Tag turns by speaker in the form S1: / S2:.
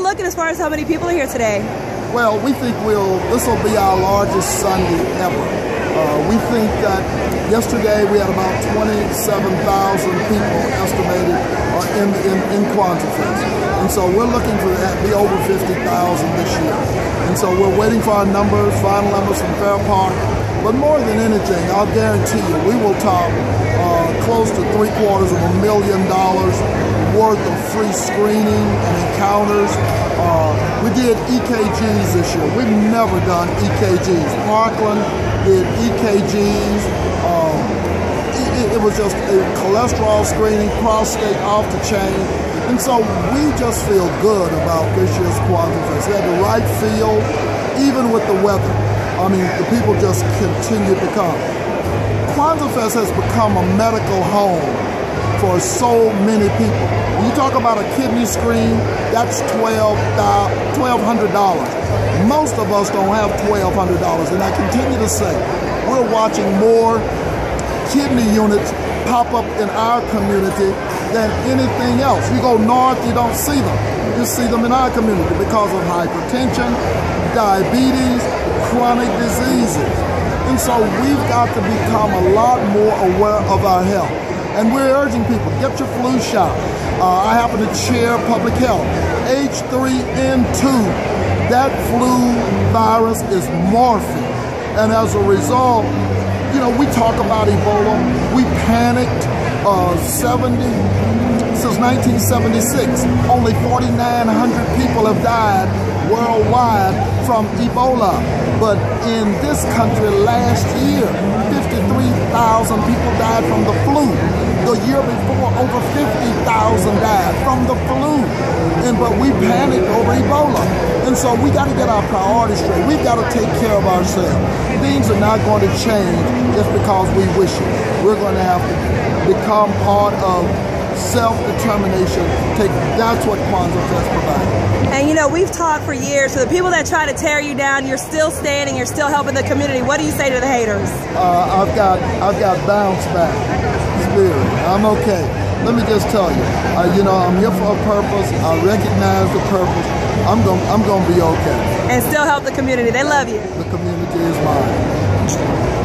S1: looking as far as how many people are here today?
S2: Well, we think we'll this will be our largest Sunday ever. Uh, we think that yesterday we had about 27,000 people estimated uh, in, in, in Fest. And so we're looking for that to be over 50,000 this year. And so we're waiting for our numbers, final numbers from Fair Park. But more than anything, I'll guarantee you, we will top uh, close to three quarters of a million dollars worth of free screening and encounters. Uh, we did EKGs this year. We've never done EKGs. Parkland did EKGs. Um, it, it, was just a cholesterol screening, prostate off the chain. And so we just feel good about this year's Kwanzaa Fest. We had the right feel, even with the weather. I mean, the people just continued to come. Kwanzaa Fest has become a medical home for so many people. When you talk about a kidney screen, that's $1,200. Most of us don't have $1,200. And I continue to say, we're watching more kidney units pop up in our community than anything else. You go north, you don't see them. You see them in our community because of hypertension, diabetes, chronic diseases. And so we've got to become a lot more aware of our health. And we're urging people, get your flu shot. Uh, I happen to chair public health. H3N2, that flu virus is morphing. And as a result, you know, we talk about Ebola. We panicked uh, 70, since 1976. Only 4,900 people have died worldwide from Ebola. But in this country last year, 53,000 people died from the. The year before, over 50,000 died from the flu. And but we panicked over Ebola. And so we got to get our priorities straight. We've got to take care of ourselves. Things are not going to change just because we wish it. We're going to have to become part of self-determination. Take that's what Kwanzaa Fest provides.
S1: And you know, we've talked for years. So the people that try to tear you down, you're still standing. You're still helping the community. What do you say to the haters?
S2: Uh, I've got I've got bounce back I'm okay. Let me just tell you, uh, you know, I'm here for a purpose. I recognize the purpose. I'm going I'm going to be okay.
S1: And still help the community. They love you.
S2: The community is mine.